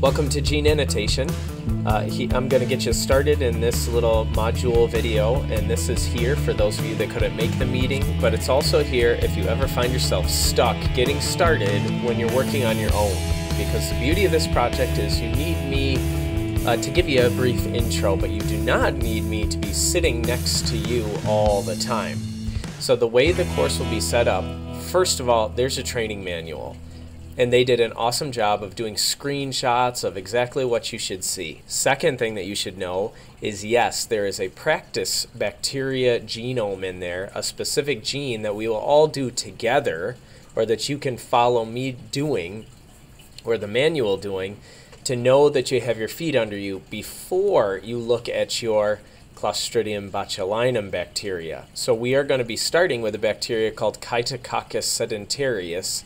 Welcome to Gene Annotation. Uh, he, I'm going to get you started in this little module video, and this is here for those of you that couldn't make the meeting, but it's also here if you ever find yourself stuck getting started when you're working on your own. Because the beauty of this project is you need me uh, to give you a brief intro, but you do not need me to be sitting next to you all the time. So the way the course will be set up, first of all, there's a training manual and they did an awesome job of doing screenshots of exactly what you should see. Second thing that you should know is yes, there is a practice bacteria genome in there, a specific gene that we will all do together, or that you can follow me doing, or the manual doing, to know that you have your feet under you before you look at your Clostridium botulinum bacteria. So we are going to be starting with a bacteria called Kytococcus sedentarius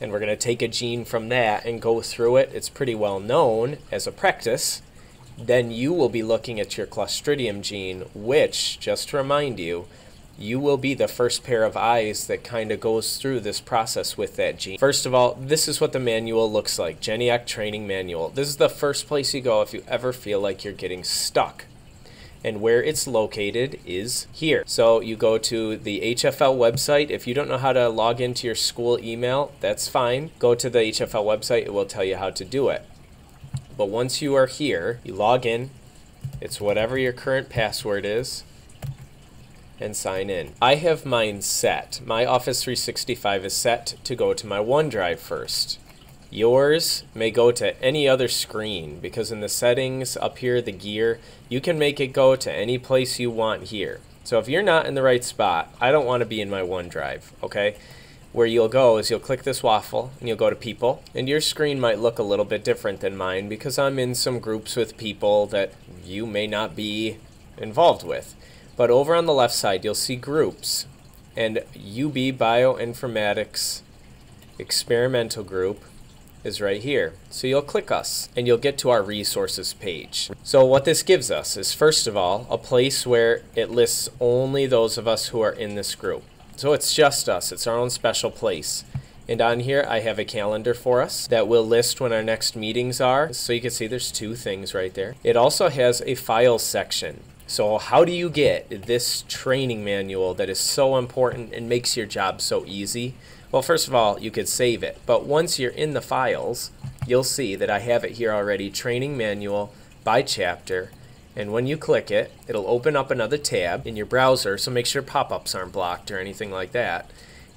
and we're going to take a gene from that and go through it. It's pretty well known as a practice. Then you will be looking at your Clostridium gene, which, just to remind you, you will be the first pair of eyes that kind of goes through this process with that gene. First of all, this is what the manual looks like, GENI-ACT Training Manual. This is the first place you go if you ever feel like you're getting stuck and where it's located is here. So you go to the HFL website. If you don't know how to log into your school email, that's fine. Go to the HFL website, it will tell you how to do it. But once you are here, you log in. It's whatever your current password is and sign in. I have mine set. My Office 365 is set to go to my OneDrive first. Yours may go to any other screen because in the settings up here, the gear, you can make it go to any place you want here. So if you're not in the right spot, I don't want to be in my OneDrive, okay? Where you'll go is you'll click this waffle and you'll go to people and your screen might look a little bit different than mine because I'm in some groups with people that you may not be involved with. But over on the left side, you'll see groups and UB Bioinformatics Experimental Group is right here. So you'll click us and you'll get to our resources page. So what this gives us is first of all a place where it lists only those of us who are in this group. So it's just us, it's our own special place. And on here I have a calendar for us that will list when our next meetings are. So you can see there's two things right there. It also has a files section. So how do you get this training manual that is so important and makes your job so easy? Well, first of all, you could save it. But once you're in the files, you'll see that I have it here already, training manual by chapter. And when you click it, it'll open up another tab in your browser, so make sure pop-ups aren't blocked or anything like that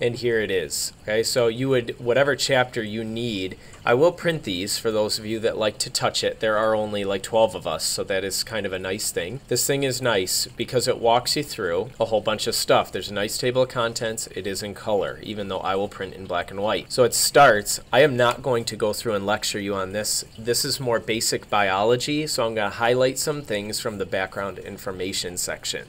and here it is. Okay, so you would, whatever chapter you need, I will print these for those of you that like to touch it. There are only like 12 of us, so that is kind of a nice thing. This thing is nice because it walks you through a whole bunch of stuff. There's a nice table of contents. It is in color, even though I will print in black and white. So it starts, I am not going to go through and lecture you on this. This is more basic biology, so I'm going to highlight some things from the background information section.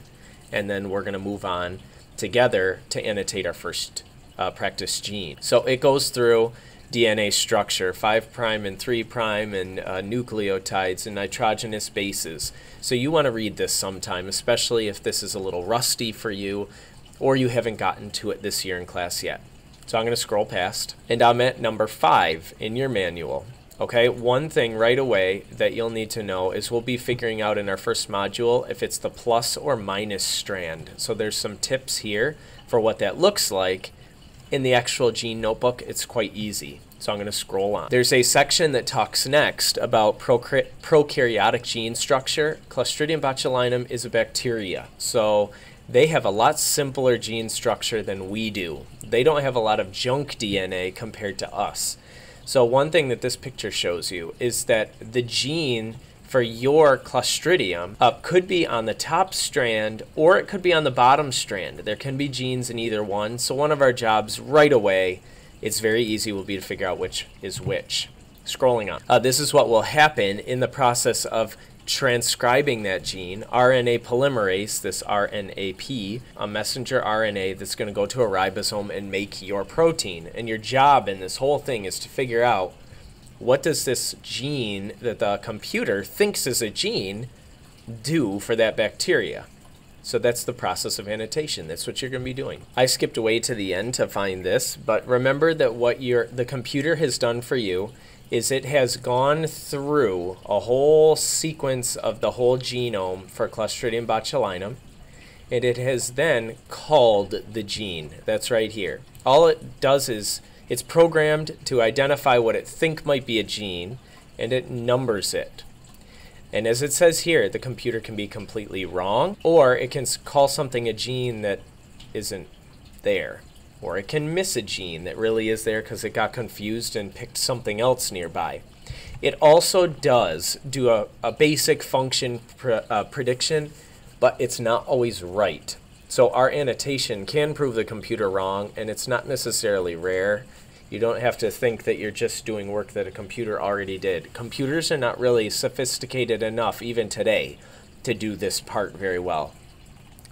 And then we're going to move on together to annotate our first uh, practice gene. So it goes through DNA structure, 5' and 3' and uh, nucleotides and nitrogenous bases. So you want to read this sometime, especially if this is a little rusty for you or you haven't gotten to it this year in class yet. So I'm going to scroll past and I'm at number 5 in your manual. Okay, one thing right away that you'll need to know is we'll be figuring out in our first module if it's the plus or minus strand. So there's some tips here for what that looks like. In the actual gene notebook, it's quite easy. So I'm going to scroll on. There's a section that talks next about prokaryotic gene structure. Clostridium botulinum is a bacteria. So they have a lot simpler gene structure than we do. They don't have a lot of junk DNA compared to us. So one thing that this picture shows you is that the gene for your Clostridium uh, could be on the top strand or it could be on the bottom strand. There can be genes in either one. So one of our jobs right away, it's very easy, will be to figure out which is which. Scrolling on. Uh, this is what will happen in the process of transcribing that gene, RNA polymerase, this RNAP, a messenger RNA that's going to go to a ribosome and make your protein. And your job in this whole thing is to figure out what does this gene that the computer thinks is a gene do for that bacteria. So that's the process of annotation. That's what you're going to be doing. I skipped away to the end to find this, but remember that what your the computer has done for you is it has gone through a whole sequence of the whole genome for Clostridium botulinum, and it has then called the gene. That's right here. All it does is it's programmed to identify what it think might be a gene, and it numbers it. And as it says here, the computer can be completely wrong, or it can call something a gene that isn't there. Or it can miss a gene that really is there because it got confused and picked something else nearby. It also does do a, a basic function uh, prediction, but it's not always right. So our annotation can prove the computer wrong, and it's not necessarily rare. You don't have to think that you're just doing work that a computer already did. Computers are not really sophisticated enough, even today, to do this part very well.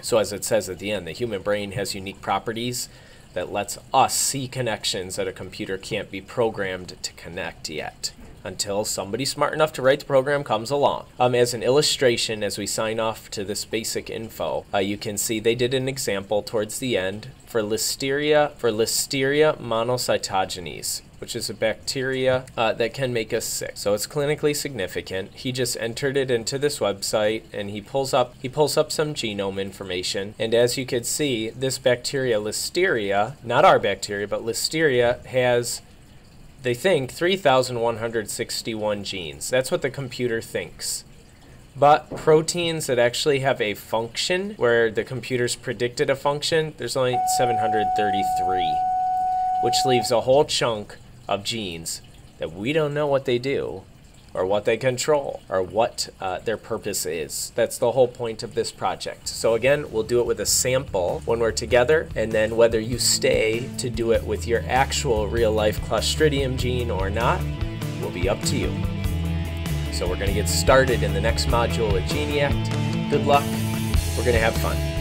So as it says at the end, the human brain has unique properties that lets us see connections that a computer can't be programmed to connect yet until somebody smart enough to write the program comes along. Um, as an illustration, as we sign off to this basic info, uh, you can see they did an example towards the end for Listeria, for Listeria monocytogenes which is a bacteria uh, that can make us sick. So it's clinically significant. He just entered it into this website and he pulls up he pulls up some genome information. And as you can see, this bacteria Listeria, not our bacteria, but Listeria has they think 3,161 genes. That's what the computer thinks. But proteins that actually have a function, where the computer's predicted a function, there's only 733, which leaves a whole chunk of genes that we don't know what they do, or what they control or what uh, their purpose is. That's the whole point of this project. So again, we'll do it with a sample when we're together and then whether you stay to do it with your actual real life Clostridium gene or not will be up to you. So we're gonna get started in the next module with GENI-ACT. Good luck, we're gonna have fun.